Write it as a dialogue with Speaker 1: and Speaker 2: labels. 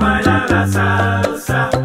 Speaker 1: baila la salsa.